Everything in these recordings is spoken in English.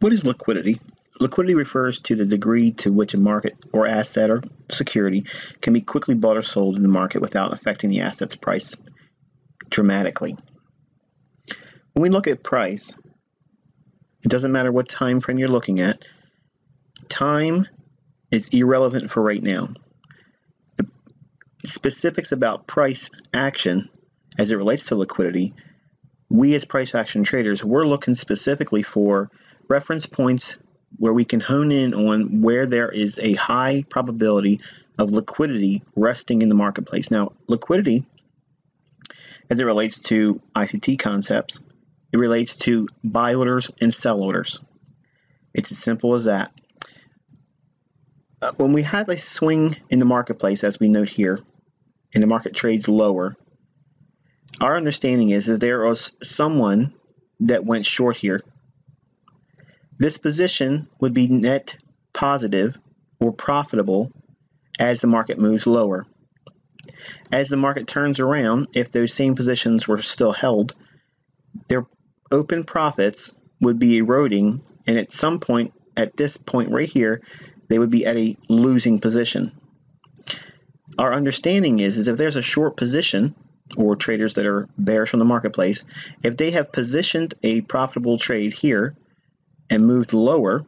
What is liquidity? Liquidity refers to the degree to which a market or asset or security can be quickly bought or sold in the market without affecting the asset's price dramatically. When we look at price, it doesn't matter what time frame you're looking at. Time is irrelevant for right now. The specifics about price action as it relates to liquidity, we as price action traders, we're looking specifically for reference points where we can hone in on where there is a high probability of liquidity resting in the marketplace. Now, liquidity, as it relates to ICT concepts, it relates to buy orders and sell orders. It's as simple as that. Uh, when we have a swing in the marketplace, as we note here, and the market trades lower, our understanding is, is there was someone that went short here this position would be net positive or profitable as the market moves lower. As the market turns around, if those same positions were still held, their open profits would be eroding, and at some point, at this point right here, they would be at a losing position. Our understanding is, is if there's a short position, or traders that are bearish on the marketplace, if they have positioned a profitable trade here, and moved lower,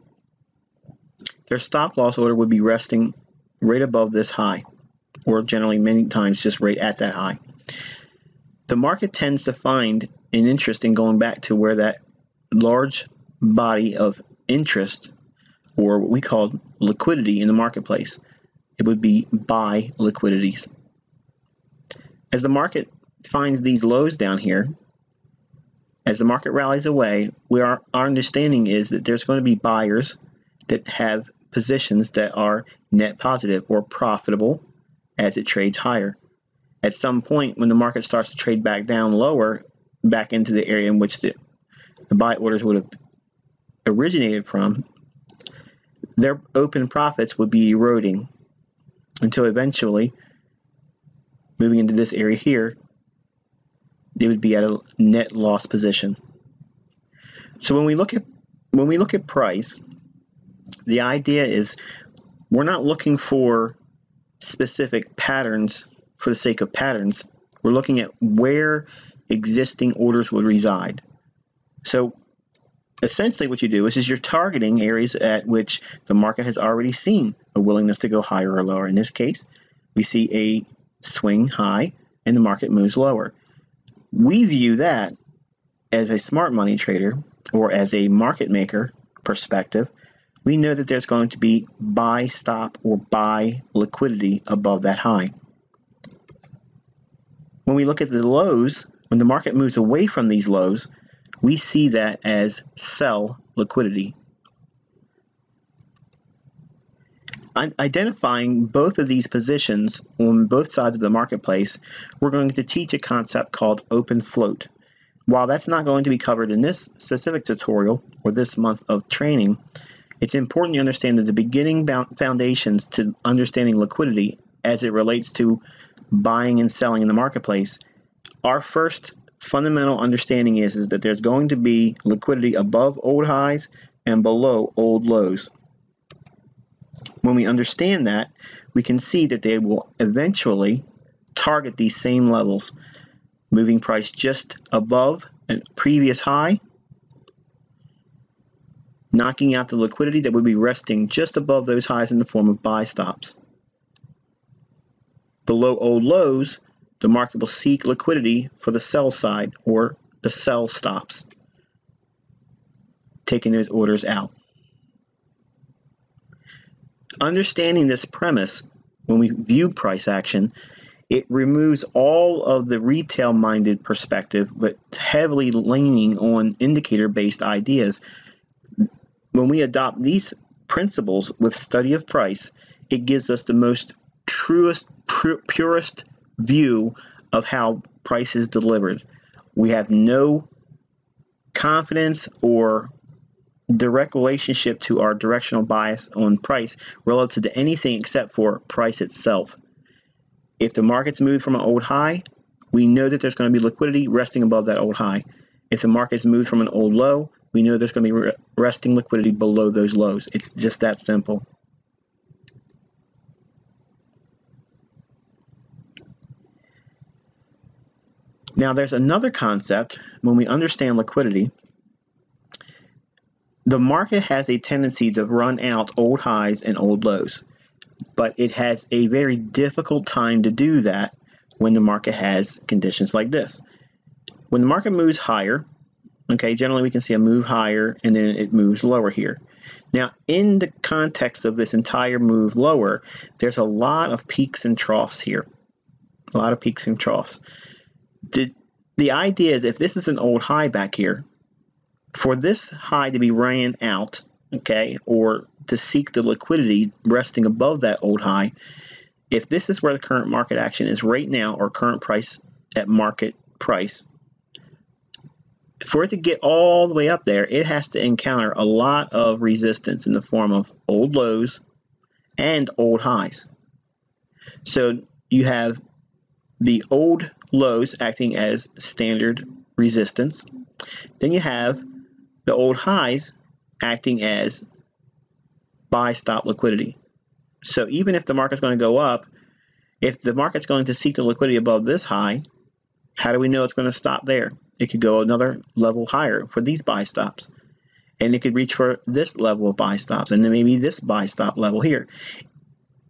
their stop loss order would be resting right above this high, or generally many times just right at that high. The market tends to find an interest in going back to where that large body of interest, or what we call liquidity in the marketplace, it would be buy liquidities. As the market finds these lows down here, as the market rallies away, we are, our understanding is that there's going to be buyers that have positions that are net positive or profitable as it trades higher. At some point, when the market starts to trade back down lower, back into the area in which the, the buy orders would have originated from, their open profits would be eroding until eventually, moving into this area here, they would be at a net loss position. So when we look at when we look at price, the idea is we're not looking for specific patterns for the sake of patterns. We're looking at where existing orders would reside. So essentially what you do is, is you're targeting areas at which the market has already seen a willingness to go higher or lower. In this case, we see a swing high and the market moves lower. We view that as a smart money trader or as a market maker perspective. We know that there's going to be buy stop or buy liquidity above that high. When we look at the lows, when the market moves away from these lows, we see that as sell liquidity. Identifying both of these positions on both sides of the marketplace, we're going to teach a concept called open float. While that's not going to be covered in this specific tutorial or this month of training, it's important you understand that the beginning foundations to understanding liquidity as it relates to buying and selling in the marketplace. Our first fundamental understanding is, is that there's going to be liquidity above old highs and below old lows. When we understand that, we can see that they will eventually target these same levels, moving price just above a previous high, knocking out the liquidity that would be resting just above those highs in the form of buy stops. Below old lows, the market will seek liquidity for the sell side or the sell stops, taking those orders out understanding this premise, when we view price action, it removes all of the retail minded perspective, but heavily leaning on indicator based ideas. When we adopt these principles with study of price, it gives us the most truest, purest view of how price is delivered. We have no confidence or direct relationship to our directional bias on price relative to anything except for price itself. If the market's moved from an old high, we know that there's going to be liquidity resting above that old high. If the market's moved from an old low, we know there's going to be resting liquidity below those lows. It's just that simple. Now there's another concept when we understand liquidity. The market has a tendency to run out old highs and old lows, but it has a very difficult time to do that when the market has conditions like this. When the market moves higher, okay, generally we can see a move higher and then it moves lower here. Now, in the context of this entire move lower, there's a lot of peaks and troughs here. A lot of peaks and troughs. The, the idea is if this is an old high back here, for this high to be ran out, okay, or to seek the liquidity resting above that old high, if this is where the current market action is right now or current price at market price, for it to get all the way up there, it has to encounter a lot of resistance in the form of old lows and old highs. So you have the old lows acting as standard resistance. Then you have the old highs acting as buy stop liquidity. So even if the market's going to go up, if the market's going to seek the liquidity above this high, how do we know it's going to stop there? It could go another level higher for these buy stops. And it could reach for this level of buy stops and then maybe this buy stop level here.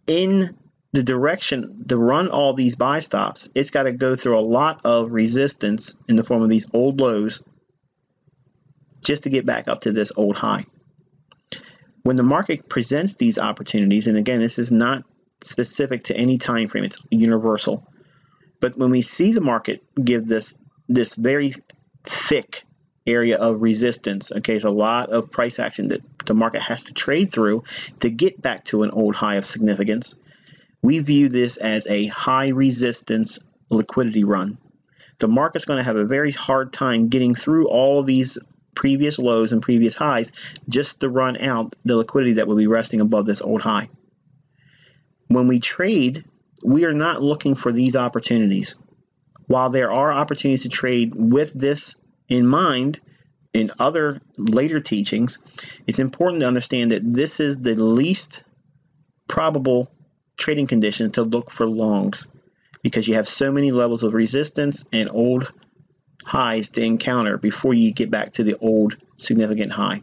In the direction to run all these buy stops, it's got to go through a lot of resistance in the form of these old lows just to get back up to this old high. When the market presents these opportunities, and again, this is not specific to any time frame, it's universal. But when we see the market give this this very thick area of resistance, okay, it's a lot of price action that the market has to trade through to get back to an old high of significance. We view this as a high resistance liquidity run. The market's going to have a very hard time getting through all these previous lows and previous highs just to run out the liquidity that will be resting above this old high. When we trade, we are not looking for these opportunities. While there are opportunities to trade with this in mind in other later teachings, it's important to understand that this is the least probable trading condition to look for longs because you have so many levels of resistance and old highs to encounter before you get back to the old significant high.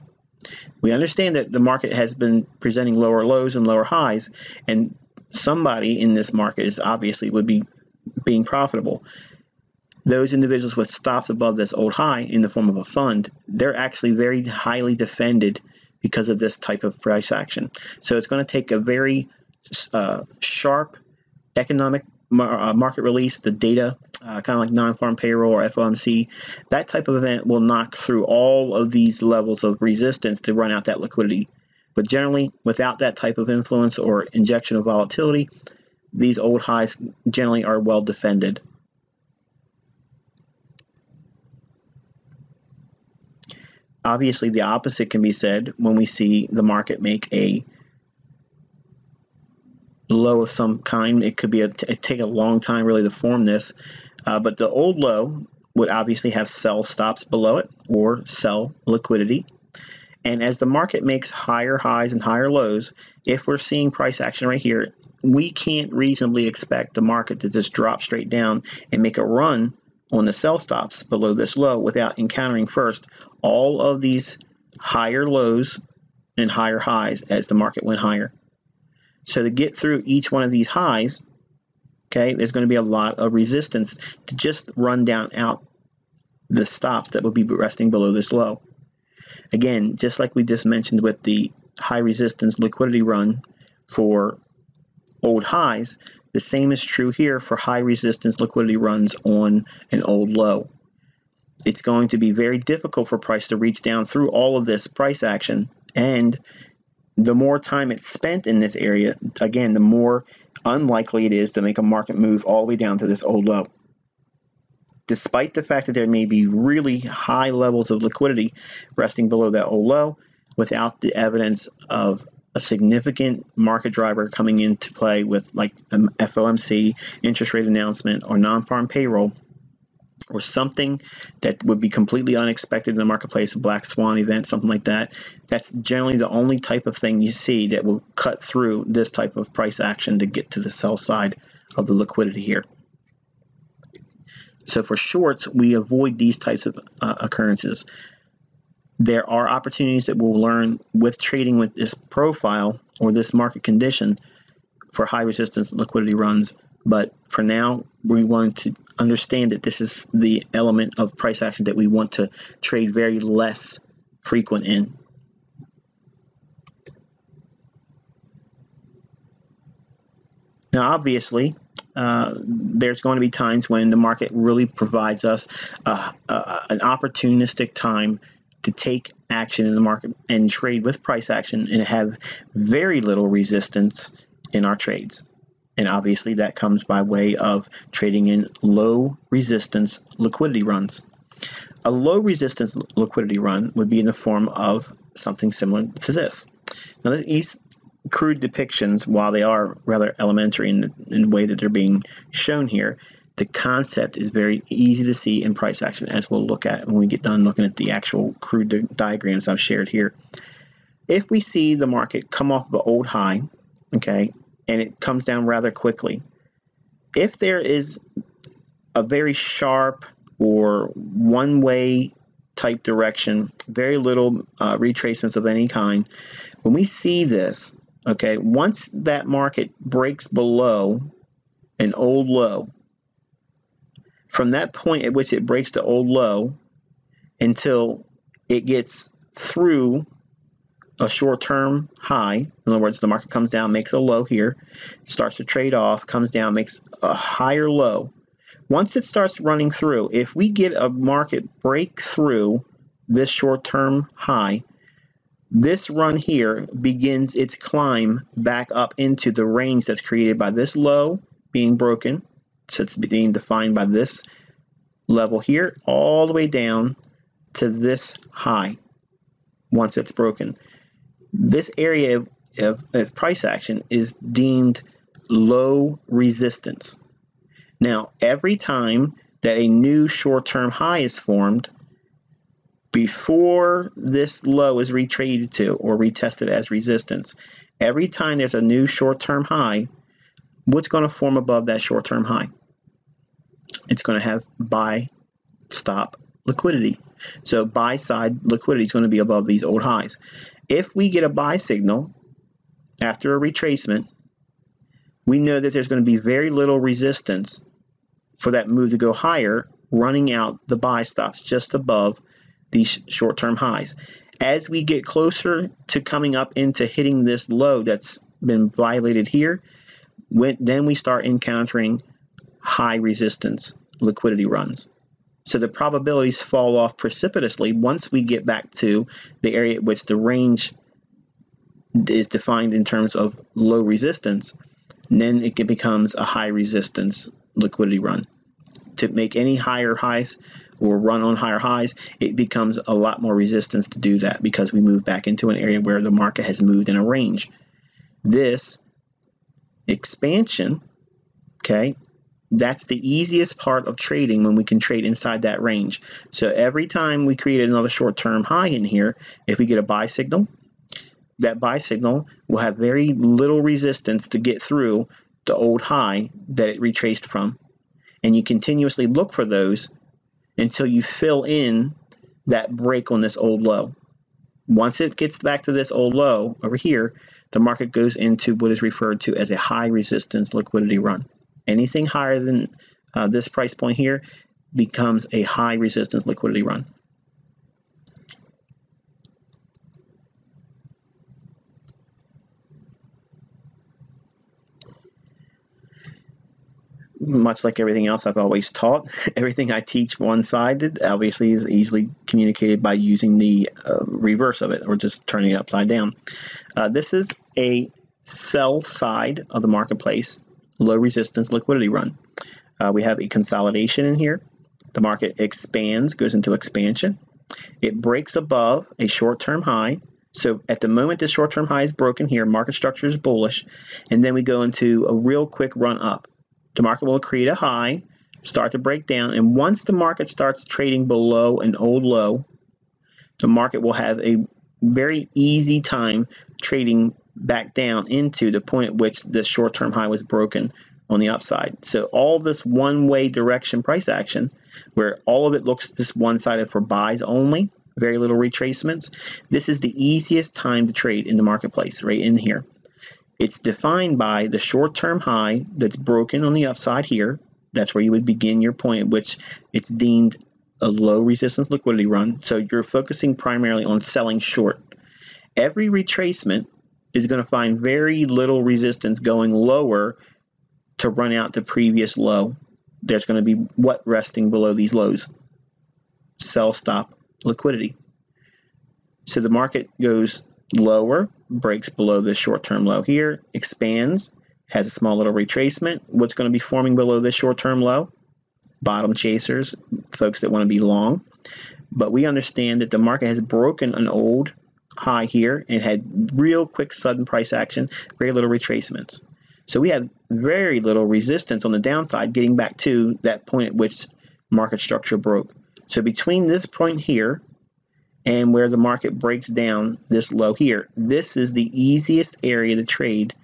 We understand that the market has been presenting lower lows and lower highs, and somebody in this market is obviously would be being profitable. Those individuals with stops above this old high in the form of a fund, they're actually very highly defended because of this type of price action. So it's going to take a very uh, sharp economic uh, market release, the data, uh, kind of like non-farm payroll or FOMC, that type of event will knock through all of these levels of resistance to run out that liquidity. But generally, without that type of influence or injection of volatility, these old highs generally are well defended. Obviously, the opposite can be said when we see the market make a low of some kind. It could be a, it take a long time really to form this, uh, but the old low would obviously have sell stops below it or sell liquidity. And as the market makes higher highs and higher lows, if we're seeing price action right here, we can't reasonably expect the market to just drop straight down and make a run on the sell stops below this low without encountering first all of these higher lows and higher highs as the market went higher. So to get through each one of these highs, okay, there's going to be a lot of resistance to just run down out the stops that will be resting below this low. Again, just like we just mentioned with the high resistance liquidity run for old highs, the same is true here for high resistance liquidity runs on an old low. It's going to be very difficult for price to reach down through all of this price action and the more time it's spent in this area, again, the more unlikely it is to make a market move all the way down to this old low. Despite the fact that there may be really high levels of liquidity resting below that old low, without the evidence of a significant market driver coming into play with like um, an FOMC, interest rate announcement, or non-farm payroll, or something that would be completely unexpected in the marketplace, a black swan event, something like that, that's generally the only type of thing you see that will cut through this type of price action to get to the sell side of the liquidity here. So for shorts, we avoid these types of uh, occurrences. There are opportunities that we'll learn with trading with this profile or this market condition for high resistance liquidity runs. But for now, we want to understand that this is the element of price action that we want to trade very less frequent in. Now, obviously, uh, there's going to be times when the market really provides us uh, uh, an opportunistic time to take action in the market and trade with price action and have very little resistance in our trades. And obviously that comes by way of trading in low resistance liquidity runs. A low resistance liquidity run would be in the form of something similar to this. Now these crude depictions, while they are rather elementary in the, in the way that they're being shown here, the concept is very easy to see in price action as we'll look at when we get done looking at the actual crude di diagrams I've shared here. If we see the market come off of an old high, okay, and it comes down rather quickly, if there is a very sharp or one-way type direction, very little uh, retracements of any kind, when we see this, okay, once that market breaks below an old low, from that point at which it breaks the old low until it gets through a short-term high, in other words, the market comes down, makes a low here, starts to trade off, comes down, makes a higher low. Once it starts running through, if we get a market break through this short-term high, this run here begins its climb back up into the range that's created by this low being broken so it's being defined by this level here all the way down to this high once it's broken. This area of, of, price action is deemed low resistance. Now, every time that a new short-term high is formed, before this low is retraded to or retested as resistance, every time there's a new short-term high, what's going to form above that short-term high? It's going to have buy stop liquidity. So buy side liquidity is going to be above these old highs. If we get a buy signal after a retracement, we know that there's going to be very little resistance for that move to go higher, running out the buy stops just above these short-term highs. As we get closer to coming up into hitting this low that's been violated here, when, then we start encountering high resistance liquidity runs. So the probabilities fall off precipitously once we get back to the area at which the range is defined in terms of low resistance, then it becomes a high resistance liquidity run. To make any higher highs or run on higher highs, it becomes a lot more resistance to do that because we move back into an area where the market has moved in a range. This expansion, okay, that's the easiest part of trading when we can trade inside that range. So every time we create another short-term high in here, if we get a buy signal, that buy signal will have very little resistance to get through the old high that it retraced from. And you continuously look for those until you fill in that break on this old low. Once it gets back to this old low over here, the market goes into what is referred to as a high resistance liquidity run. Anything higher than uh, this price point here becomes a high resistance liquidity run. much like everything else I've always taught, everything I teach one-sided obviously is easily communicated by using the uh, reverse of it or just turning it upside down. Uh, this is a sell side of the marketplace low resistance liquidity run. Uh, we have a consolidation in here. The market expands, goes into expansion. It breaks above a short-term high. So at the moment the short-term high is broken here, market structure is bullish, and then we go into a real quick run up. The market will create a high, start to break down. And once the market starts trading below an old low, the market will have a very easy time trading back down into the point at which the short-term high was broken on the upside. So all this one-way direction price action, where all of it looks this one-sided for buys only, very little retracements, this is the easiest time to trade in the marketplace, right in here. It's defined by the short-term high that's broken on the upside here. That's where you would begin your point at which it's deemed a low resistance liquidity run. So you're focusing primarily on selling short. Every retracement is going to find very little resistance going lower to run out the previous low. There's going to be what resting below these lows? Sell stop liquidity. So the market goes lower, breaks below this short-term low here, expands, has a small little retracement. What's going to be forming below this short-term low? Bottom chasers, folks that want to be long. But we understand that the market has broken an old high here and had real quick sudden price action, very little retracements. So we have very little resistance on the downside getting back to that point at which market structure broke. So between this point here and where the market breaks down this low here, this is the easiest area to trade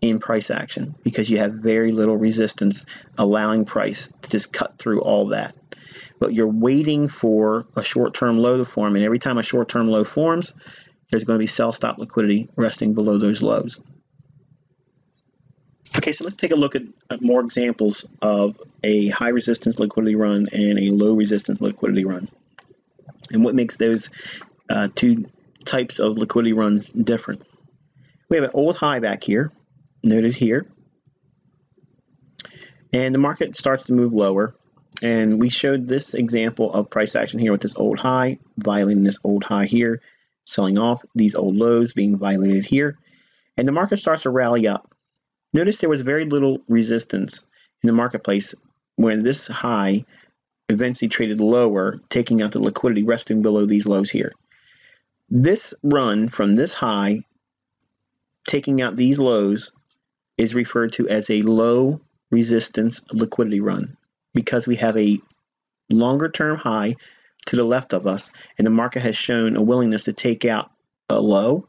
in price action because you have very little resistance allowing price to just cut through all that but you're waiting for a short-term low to form, and every time a short-term low forms, there's going to be sell stop liquidity resting below those lows. Okay, so let's take a look at more examples of a high resistance liquidity run and a low resistance liquidity run. And what makes those uh, two types of liquidity runs different. We have an old high back here, noted here. And the market starts to move lower. And we showed this example of price action here with this old high, violating this old high here, selling off these old lows being violated here. And the market starts to rally up. Notice there was very little resistance in the marketplace when this high eventually traded lower, taking out the liquidity resting below these lows here. This run from this high, taking out these lows, is referred to as a low resistance liquidity run because we have a longer term high to the left of us and the market has shown a willingness to take out a low.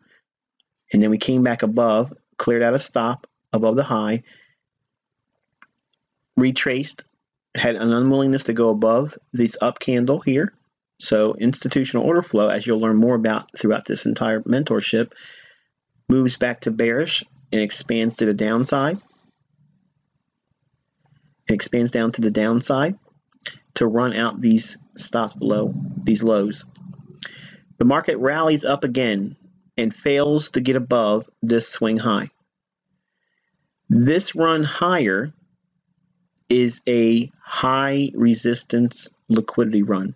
And then we came back above cleared out a stop above the high retraced had an unwillingness to go above this up candle here. So institutional order flow as you'll learn more about throughout this entire mentorship moves back to bearish and expands to the downside expands down to the downside to run out these stops below, these lows. The market rallies up again and fails to get above this swing high. This run higher is a high resistance liquidity run.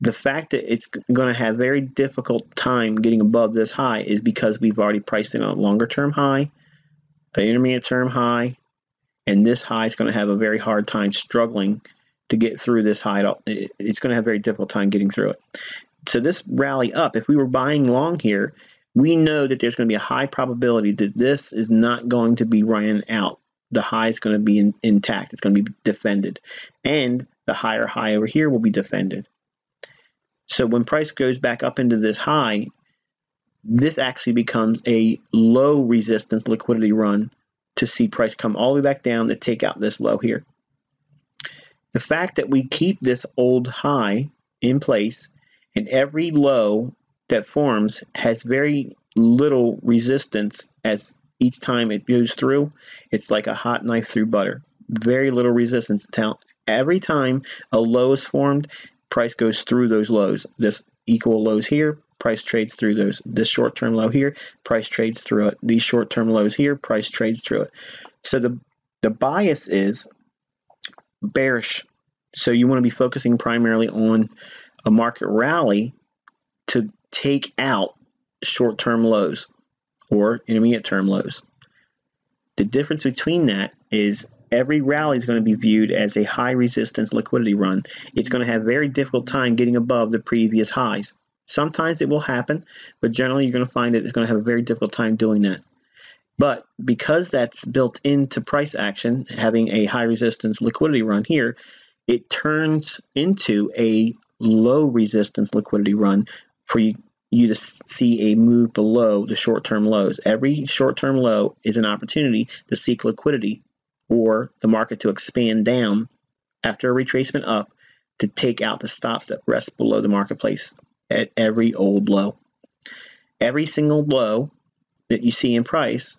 The fact that it's going to have very difficult time getting above this high is because we've already priced in a longer term high, an intermediate term high, and this high is going to have a very hard time struggling to get through this high. It's going to have a very difficult time getting through it. So this rally up, if we were buying long here, we know that there's going to be a high probability that this is not going to be ran out. The high is going to be in, intact. It's going to be defended. And the higher high over here will be defended. So when price goes back up into this high, this actually becomes a low resistance liquidity run to see price come all the way back down to take out this low here. The fact that we keep this old high in place and every low that forms has very little resistance as each time it goes through, it's like a hot knife through butter. Very little resistance. Every time a low is formed, price goes through those lows. This equal lows here, price trades through those. This short-term low here, price trades through it. These short-term lows here, price trades through it. So the, the bias is bearish. So you want to be focusing primarily on a market rally to take out short-term lows or intermediate-term lows. The difference between that is every rally is going to be viewed as a high resistance liquidity run. It's going to have very difficult time getting above the previous highs. Sometimes it will happen, but generally you're going to find that it's going to have a very difficult time doing that. But because that's built into price action, having a high resistance liquidity run here, it turns into a low resistance liquidity run for you, you to see a move below the short-term lows. Every short-term low is an opportunity to seek liquidity or the market to expand down after a retracement up to take out the stops that rest below the marketplace at every old low. Every single low that you see in price,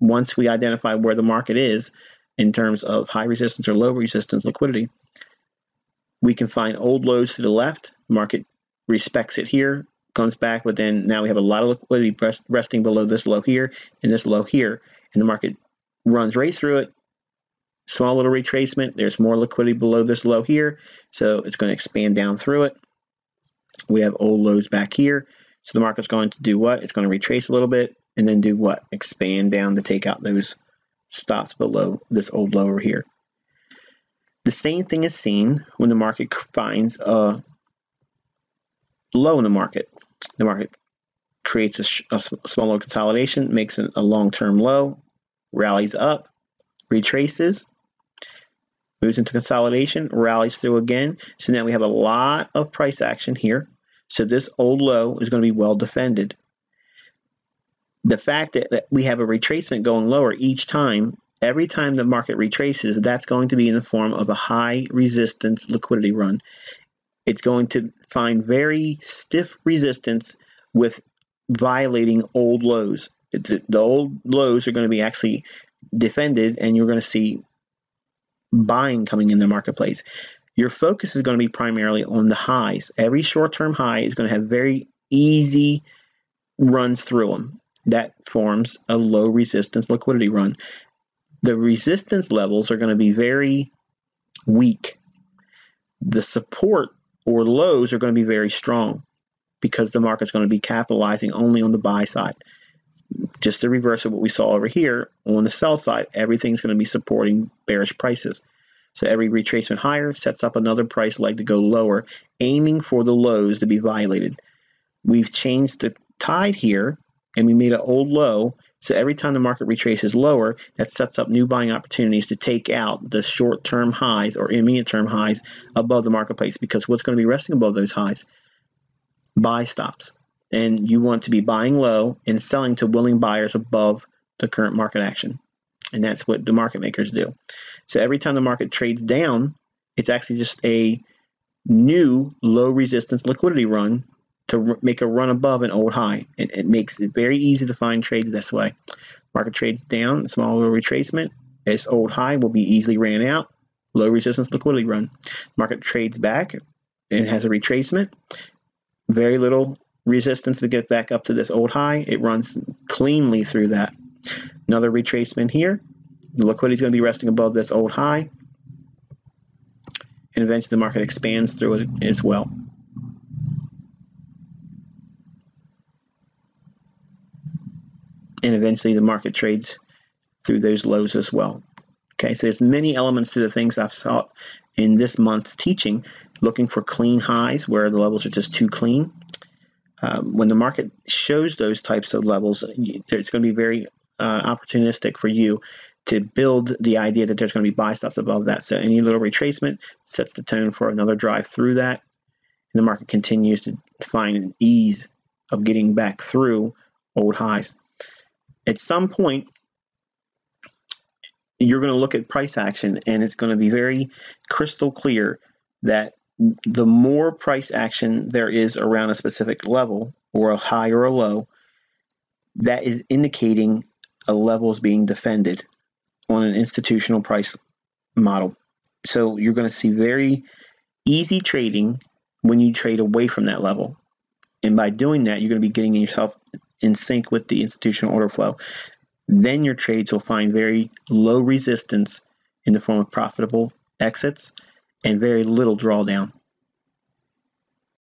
once we identify where the market is in terms of high resistance or low resistance liquidity, we can find old lows to the left. Market respects it here, comes back, but then now we have a lot of liquidity resting below this low here and this low here, and the market runs right through it. Small little retracement. There's more liquidity below this low here, so it's going to expand down through it. We have old lows back here. So the market's going to do what? It's going to retrace a little bit and then do what? Expand down to take out those stops below this old low over here. The same thing is seen when the market finds a low in the market. The market creates a, a smaller consolidation, makes a long-term low, rallies up, retraces, moves into consolidation, rallies through again. So now we have a lot of price action here. So this old low is going to be well defended. The fact that, that we have a retracement going lower each time Every time the market retraces, that's going to be in the form of a high resistance liquidity run. It's going to find very stiff resistance with violating old lows. The, the old lows are going to be actually defended, and you're going to see buying coming in the marketplace. Your focus is going to be primarily on the highs. Every short term high is going to have very easy runs through them. That forms a low resistance liquidity run the resistance levels are going to be very weak. The support or lows are going to be very strong because the market's going to be capitalizing only on the buy side. Just the reverse of what we saw over here on the sell side, everything's going to be supporting bearish prices. So every retracement higher sets up another price leg to go lower, aiming for the lows to be violated. We've changed the tide here and we made an old low so every time the market retraces lower, that sets up new buying opportunities to take out the short-term highs or intermediate-term highs above the marketplace because what's going to be resting above those highs? Buy stops. And you want to be buying low and selling to willing buyers above the current market action. And that's what the market makers do. So every time the market trades down, it's actually just a new low resistance liquidity run to make a run above an old high. It, it makes it very easy to find trades this way. Market trades down, small little retracement. Its old high will be easily ran out. Low resistance liquidity run. Market trades back and has a retracement. Very little resistance to get back up to this old high. It runs cleanly through that. Another retracement here. The liquidity is going to be resting above this old high. And eventually the market expands through it as well. and eventually the market trades through those lows as well. Okay, so there's many elements to the things I've taught in this month's teaching, looking for clean highs where the levels are just too clean. Um, when the market shows those types of levels, it's going to be very uh, opportunistic for you to build the idea that there's going to be buy stops above that. So any little retracement sets the tone for another drive through that. And the market continues to find an ease of getting back through old highs at some point, you're going to look at price action and it's going to be very crystal clear that the more price action there is around a specific level or a high or a low, that is indicating a level is being defended on an institutional price model. So you're going to see very easy trading when you trade away from that level. And by doing that, you're going to be getting yourself in sync with the institutional order flow. Then your trades will find very low resistance in the form of profitable exits and very little drawdown.